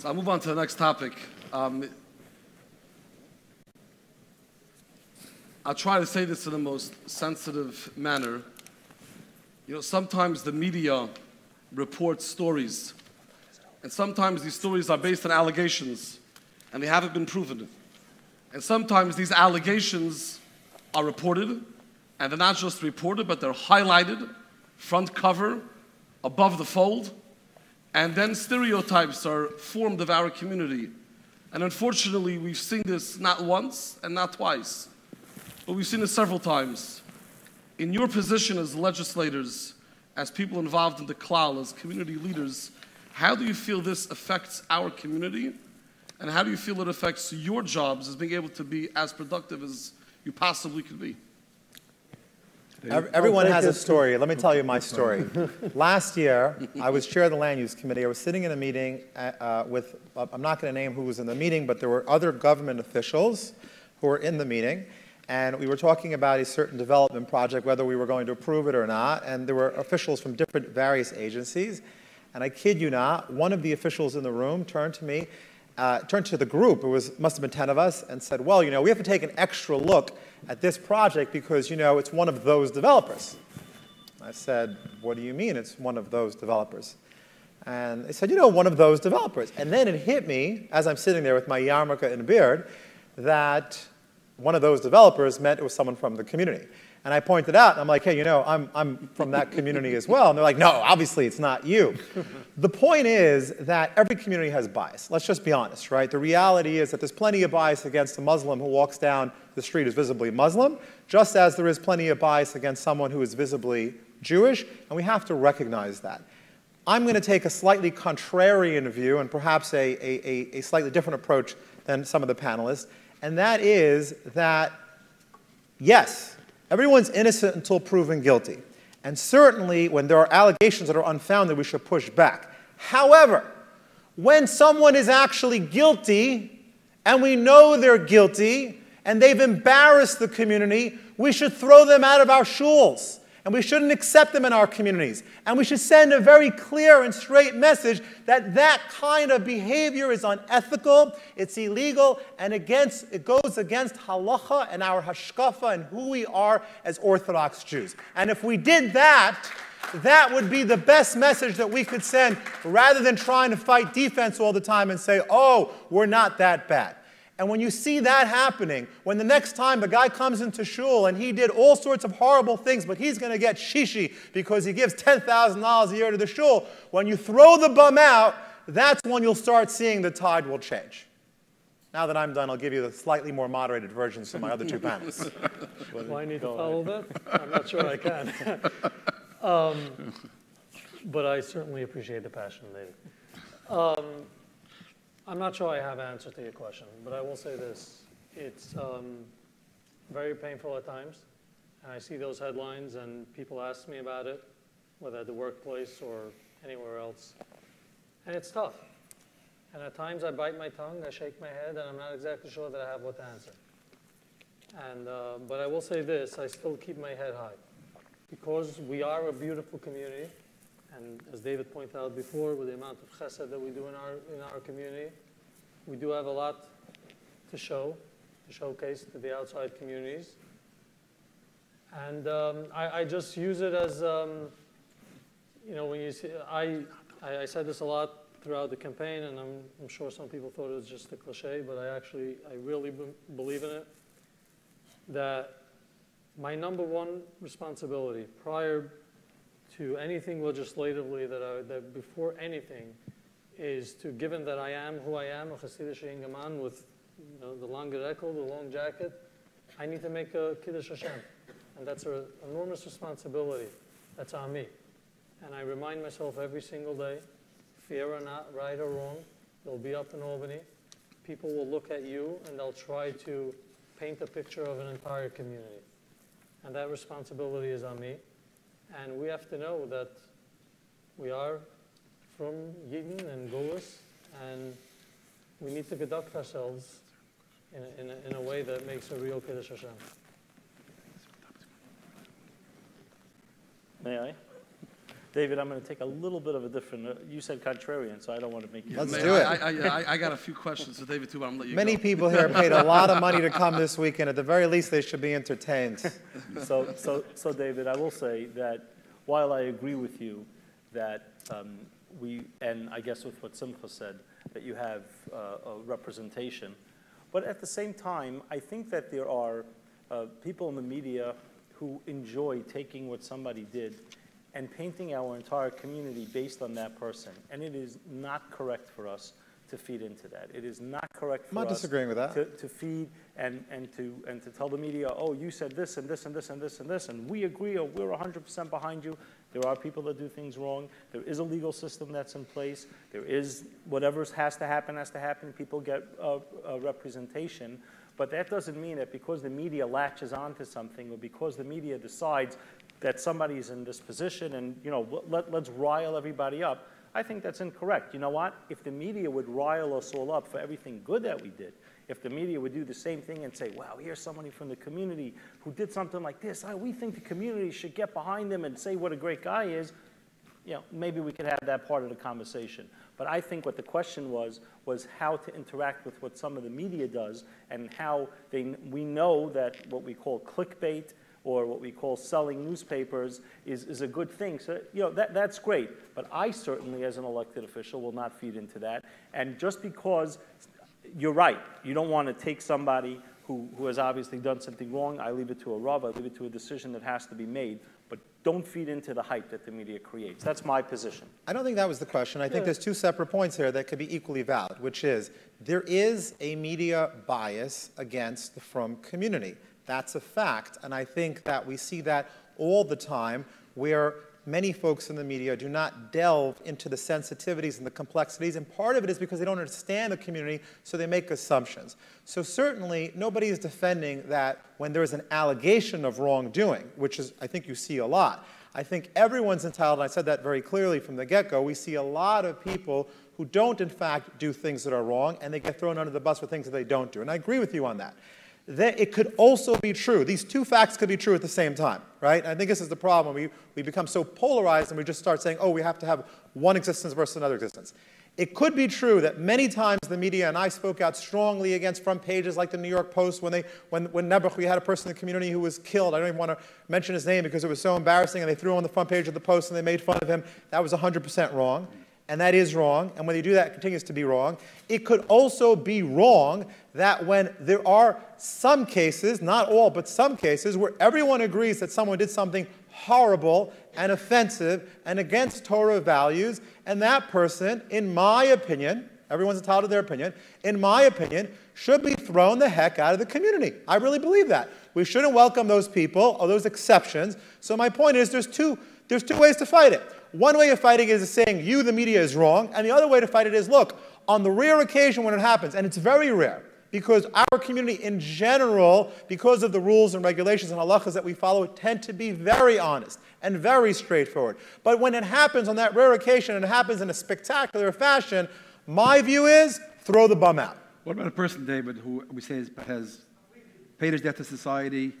So I'll move on to the next topic. Um, I'll try to say this in the most sensitive manner. You know, sometimes the media reports stories, and sometimes these stories are based on allegations, and they haven't been proven. And sometimes these allegations are reported, and they're not just reported, but they're highlighted, front cover, above the fold, and then stereotypes are formed of our community. And unfortunately, we've seen this not once and not twice, but we've seen it several times. In your position as legislators, as people involved in the klal, as community leaders, how do you feel this affects our community? And how do you feel it affects your jobs as being able to be as productive as you possibly could be? Everyone has a story. Let me tell you my story. Last year, I was chair of the land use committee. I was sitting in a meeting uh, uh with, uh, I'm not going to name who was in the meeting, but there were other government officials who were in the meeting. And we were talking about a certain development project, whether we were going to approve it or not. And there were officials from different various agencies. And I kid you not, one of the officials in the room turned to me, uh, turned to the group, it was, must have been 10 of us, and said, well, you know, we have to take an extra look at this project because, you know, it's one of those developers. I said, what do you mean it's one of those developers? And they said, you know, one of those developers. And then it hit me, as I'm sitting there with my yarmulke and beard, that one of those developers meant it was someone from the community. And I pointed out, I'm like, hey, you know, I'm, I'm from that community as well. And they're like, no, obviously it's not you. the point is that every community has bias. Let's just be honest, right? The reality is that there's plenty of bias against a Muslim who walks down the street who's visibly Muslim, just as there is plenty of bias against someone who is visibly Jewish, and we have to recognize that. I'm going to take a slightly contrarian view and perhaps a, a, a slightly different approach than some of the panelists, and that is that, yes, Everyone's innocent until proven guilty. And certainly, when there are allegations that are unfounded, we should push back. However, when someone is actually guilty, and we know they're guilty, and they've embarrassed the community, we should throw them out of our shuls and we shouldn't accept them in our communities. And we should send a very clear and straight message that that kind of behavior is unethical, it's illegal, and against, it goes against halacha and our hashkafa and who we are as Orthodox Jews. And if we did that, that would be the best message that we could send rather than trying to fight defense all the time and say, oh, we're not that bad. And when you see that happening, when the next time the guy comes into shul and he did all sorts of horrible things, but he's going to get shishi because he gives $10,000 a year to the shul, when you throw the bum out, that's when you'll start seeing the tide will change. Now that I'm done, I'll give you the slightly more moderated versions of my other two panels. well, I need to follow that? I'm not sure I can. um, but I certainly appreciate the passion, David. Um, I'm not sure I have an answer to your question, but I will say this. It's um, very painful at times. And I see those headlines and people ask me about it, whether at the workplace or anywhere else. And it's tough. And at times I bite my tongue, I shake my head, and I'm not exactly sure that I have what to answer. And, uh, but I will say this, I still keep my head high. Because we are a beautiful community, and as David pointed out before, with the amount of chesed that we do in our, in our community, we do have a lot to show, to showcase to the outside communities. And um, I, I, just use it as, um, you know, when you see, I, I, said this a lot throughout the campaign, and I'm, I'm, sure some people thought it was just a cliche, but I actually, I really believe in it, that my number one responsibility prior to anything legislatively that, I, that before anything is to, given that I am who I am, a Hasidic Yungerman with you know, the long rekel, the long jacket, I need to make a Kiddush Hashem. And that's an enormous responsibility. That's on me. And I remind myself every single day, fair or not, right or wrong, they'll be up in Albany. People will look at you and they'll try to paint a picture of an entire community. And that responsibility is on me. And we have to know that we are from Yidden and Golis, and we need to conduct ourselves in a, in a, in a way that makes a real Kiddush Hashem. May I? David, I'm going to take a little bit of a different, uh, you said contrarian, so I don't want to make you. Let's do it. I, I, I, I got a few questions for David too, but I'm gonna let you Many go. people here paid a lot of money to come this weekend. At the very least, they should be entertained. So, so, so David, I will say that while I agree with you that um, we, and I guess with what Simcha said, that you have uh, a representation, but at the same time, I think that there are uh, people in the media who enjoy taking what somebody did and painting our entire community based on that person. And it is not correct for us to feed into that. It is not correct for I'm not us disagreeing with that. to, to feed and, and to and to tell the media, oh, you said this and this and this and this and this, and we agree, or we're 100% behind you. There are people that do things wrong. There is a legal system that's in place. There is whatever has to happen has to happen. People get uh, uh, representation. But that doesn't mean that because the media latches onto something or because the media decides that somebody's in this position and, you know, let, let's rile everybody up, I think that's incorrect. You know what? If the media would rile us all up for everything good that we did, if the media would do the same thing and say, wow, here's somebody from the community who did something like this, we think the community should get behind them and say what a great guy is, you know, maybe we could have that part of the conversation. But I think what the question was, was how to interact with what some of the media does and how they, we know that what we call clickbait or what we call selling newspapers is, is a good thing. So, you know, that, that's great. But I certainly, as an elected official, will not feed into that. And just because you're right, you don't want to take somebody who, who has obviously done something wrong, I leave it to a rub, I leave it to a decision that has to be made. But don't feed into the hype that the media creates. That's my position. I don't think that was the question. I think there's two separate points here that could be equally valid, which is there is a media bias against the Frum community. That's a fact. And I think that we see that all the time where many folks in the media do not delve into the sensitivities and the complexities. And part of it is because they don't understand the community, so they make assumptions. So certainly, nobody is defending that when there is an allegation of wrongdoing, which is, I think you see a lot. I think everyone's entitled, and I said that very clearly from the get-go, we see a lot of people who don't, in fact, do things that are wrong, and they get thrown under the bus for things that they don't do. And I agree with you on that. That it could also be true. These two facts could be true at the same time, right? I think this is the problem. We, we become so polarized and we just start saying, oh, we have to have one existence versus another existence. It could be true that many times the media, and I spoke out strongly against front pages like the New York Post when, they, when, when Nebuch, we had a person in the community who was killed. I don't even want to mention his name because it was so embarrassing, and they threw him on the front page of the Post and they made fun of him. That was 100% wrong and that is wrong, and when you do that, it continues to be wrong. It could also be wrong that when there are some cases, not all, but some cases, where everyone agrees that someone did something horrible and offensive and against Torah values, and that person, in my opinion, everyone's entitled to their opinion, in my opinion, should be thrown the heck out of the community. I really believe that. We shouldn't welcome those people or those exceptions. So my point is there's two, there's two ways to fight it. One way of fighting is saying you, the media, is wrong, and the other way to fight it is look, on the rare occasion when it happens, and it's very rare, because our community in general, because of the rules and regulations and halachas that we follow, tend to be very honest and very straightforward. But when it happens on that rare occasion and it happens in a spectacular fashion, my view is throw the bum out. What about a person, David, who we say has, paid his debt to society,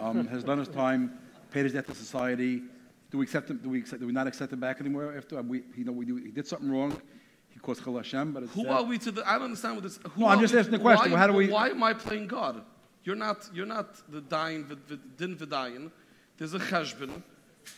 um, has done his time, paid his debt to society? Do we accept him? Do we, accept, do we not accept him back anymore? After we, you know, we do, he did something wrong. He caused Chil Hashem, but it's Who are we to the? I don't understand what this. Who No, I'm just we- asking the question. Why, How do we- Why am I playing God? You're not. You're not the dying din v'dayin. There's a cheshbon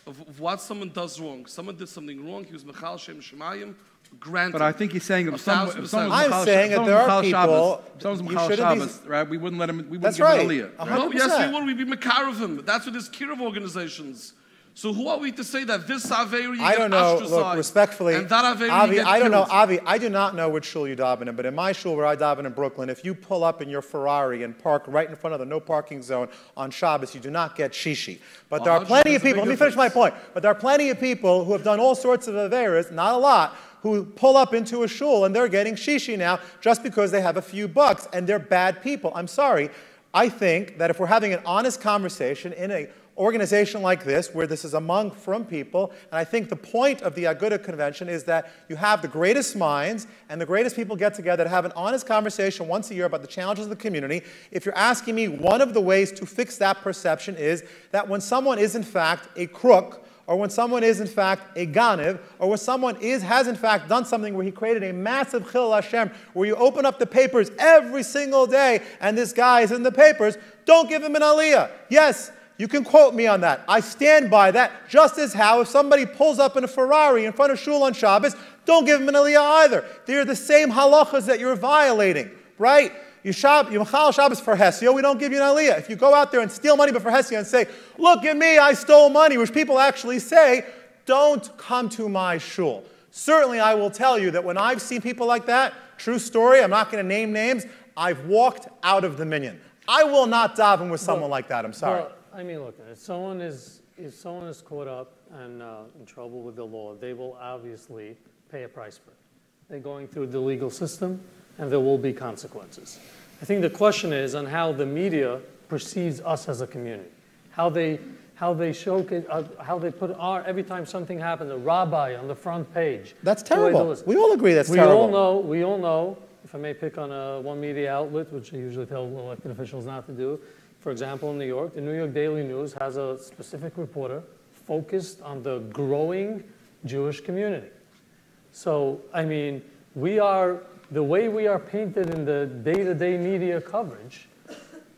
of, of what someone does wrong. Someone did something wrong. He was mechal shem shemayim. Granted. But I think he's saying A if someone, thousand if someone I'm Mechal- saying if that there was are Mechal Shabbos, people- if someone was Mechal shouldn't be- Shabbos, right? We wouldn't let him. We wouldn't That's give him right. Aliyah. Right? No, yes, we would. We'd be mekaravim. That's what this kirov organizations. So who are we to say that this Avery you I don't know. Look, respectfully, and that Avery Avi, I don't know. Avi. I do not know which shul you daven in, but in my shul where I daven in Brooklyn, if you pull up in your Ferrari and park right in front of the no parking zone on Shabbos, you do not get shishi. But there are plenty of people. Let me finish my point. But there are plenty of people who have done all sorts of averas, not a lot, who pull up into a shul and they're getting shishi now just because they have a few bucks and they're bad people. I'm sorry. I think that if we're having an honest conversation in a organization like this, where this is among frum people, and I think the point of the Agudah Convention is that you have the greatest minds and the greatest people get together to have an honest conversation once a year about the challenges of the community. If you're asking me, one of the ways to fix that perception is that when someone is in fact a crook or when someone is in fact a ganiv, or when someone is has in fact done something where he created a massive chil Hashem, where you open up the papers every single day and this guy is in the papers, don't give him an aliyah. Yes, you can quote me on that. I stand by that. Just as how if somebody pulls up in a Ferrari in front of shul on Shabbos, don't give him an aliyah either. They're the same halachas that you're violating, right? You shab, you machal Shabbos for Hesio, we don't give you an aliyah. If you go out there and steal money but for Hesio and say, look at me, I stole money, which people actually say, don't come to my shul. Certainly, I will tell you that when I've seen people like that, true story, I'm not going to name names, I've walked out of the minyan. I will not daven with someone like that. I'm sorry. I mean, look, if someone is, if someone is caught up and uh, in trouble with the law, they will obviously pay a price for it. They're going through the legal system, and there will be consequences. I think the question is on how the media perceives us as a community, how they how they show uh, how they put our every time something happens, a rabbi on the front page. That's terrible. We all agree that's we terrible. We all know. We all know. If I may pick on a, one media outlet, which I usually tell elected officials not to do, for example, in New York, the New York Daily News has a specific reporter focused on the growing Jewish community. So, I mean, we are, the way we are painted in the day-to-day media coverage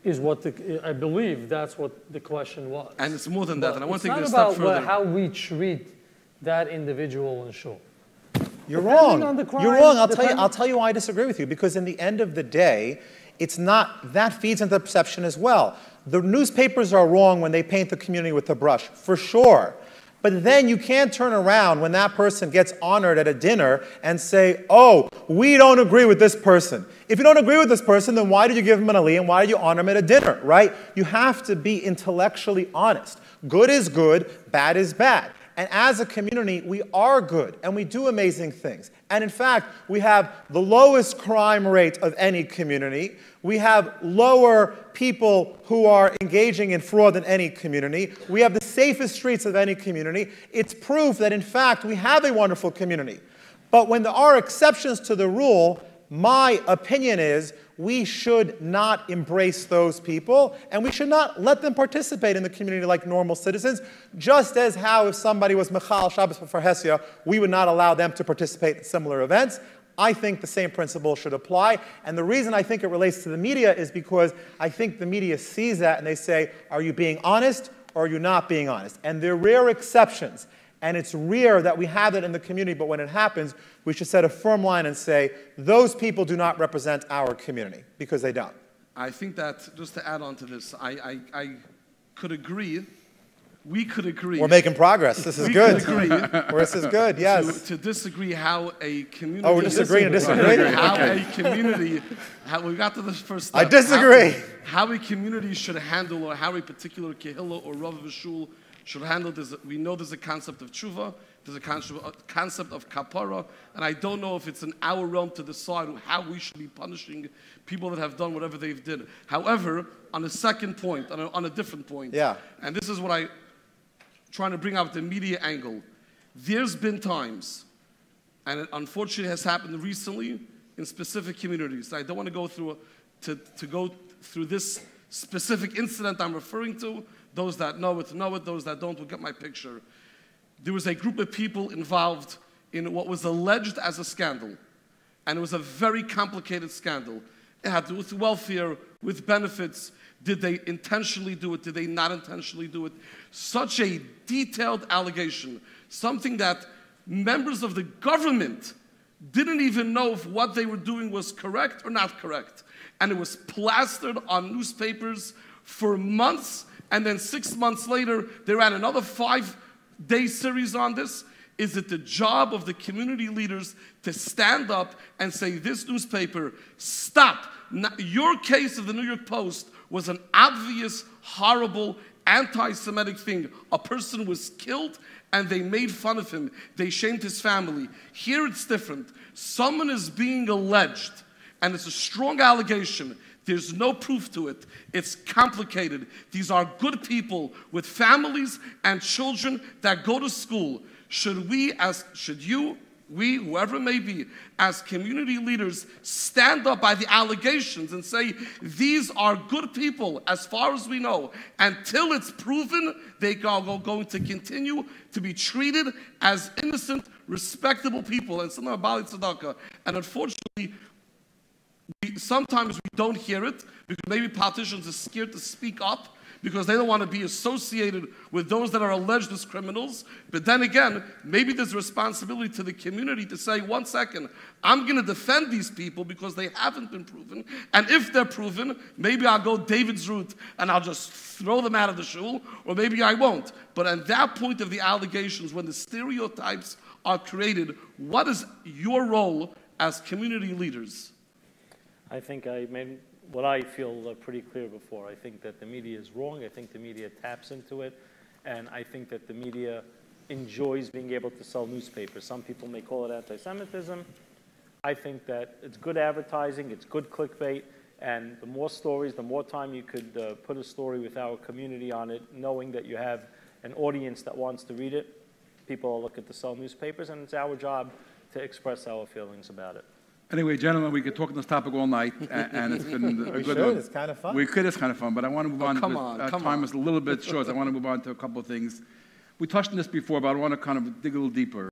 is what the, I believe that's what the question was. And it's more than that, and I want to take this a step further. About how we treat that individual in shul. You're wrong. Crime, You're wrong. I'll tell you. I'll tell you why I disagree with you. Because in the end of the day, it's not, that feeds into the perception as well. The newspapers are wrong when they paint the community with a brush, for sure. But then you can't turn around when that person gets honored at a dinner and say, oh, we don't agree with this person. If you don't agree with this person, then why did you give him an Ali and why did you honor him at a dinner, right? You have to be intellectually honest. Good is good, bad is bad. And as a community, we are good and we do amazing things. And in fact, we have the lowest crime rate of any community. We have lower people who are engaging in fraud than any community. We have the safest streets of any community. It's proof that, in fact, we have a wonderful community. But when there are exceptions to the rule, my opinion is we should not embrace those people and we should not let them participate in the community like normal citizens, just as how if somebody was Michal Shabbos for Hesia, we would not allow them to participate in similar events. I think the same principle should apply. And the reason I think it relates to the media is because I think the media sees that and they say, are you being honest or are you not being honest? And there are rare exceptions. And it's rare that we have it in the community, but when it happens, we should set a firm line and say, those people do not represent our community, because they don't. I think that, just to add on to this, I, I, I could agree. We could agree. We're making progress. This is we good. Could agree. this is good, yes. To, to, disagree how a community. Oh, we're disagreeing to disagree? How okay. a community. How, we got to the first step. I disagree. How, how, a community should handle, or how a particular Kehillah or Rav Shul should handle this. We know there's a concept of tshuva, there's a uh, concept of kapara, and I don't know if it's in our realm to decide how we should be punishing people that have done whatever they've did. However, on a second point, on a, on a different point, yeah. and this is what I'm trying to bring out the media angle. There's been times, and it unfortunately has happened recently in specific communities. I don't want to go through to, to go through this specific incident I'm referring to, those that know it know it, those that don't will get my picture. There was a group of people involved in what was alleged as a scandal. And it was a very complicated scandal. It had to do with welfare, with benefits. Did they intentionally do it? Did they not intentionally do it? Such a detailed allegation, something that members of the government didn't even know if what they were doing was correct or not correct. And it was plastered on newspapers for months and then six months later, they ran another five day series on this. Is it the job of the community leaders to stand up and say, This newspaper, stop? Your case of the New York Post was an obvious, horrible, anti Semitic thing. A person was killed and they made fun of him, they shamed his family. Here it's different. Someone is being alleged, and it's a strong allegation there's no proof to it. It's complicated. These are good people with families and children that go to school. Should we, as should you, we, whoever may be, as community leaders, stand up by the allegations and say, these are good people as far as we know. Until it's proven, they are go- going to continue to be treated as innocent, respectable people. And something about tzedakah. And unfortunately, we, sometimes we don't hear it because maybe politicians are scared to speak up because they don't want to be associated with those that are alleged as criminals. But then again, maybe there's responsibility to the community to say, one second, I'm going to defend these people because they haven't been proven. And if they're proven, maybe I'll go David's route and I'll just throw them out of the shul, or maybe I won't. But at that point of the allegations, when the stereotypes are created, what is your role as community leaders? I think I made what I feel uh, pretty clear before. I think that the media is wrong. I think the media taps into it. And I think that the media enjoys being able to sell newspapers. Some people may call it anti-Semitism. I think that it's good advertising, it's good clickbait, and the more stories, the more time you could uh, put a story with our community on it, knowing that you have an audience that wants to read it, people will look at to sell newspapers, and it's our job to express our feelings about it. Anyway, gentlemen, we could talk on this topic all night, a- and it's been a We good should, one. it's kind of fun. We could, it's kind of fun, but I want to move oh, on. come because on, our come Time on. is a little bit short, so I want to move on to a couple of things. We touched on this before, but I want to kind of dig a little deeper.